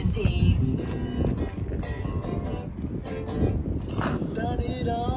70s. Done it all.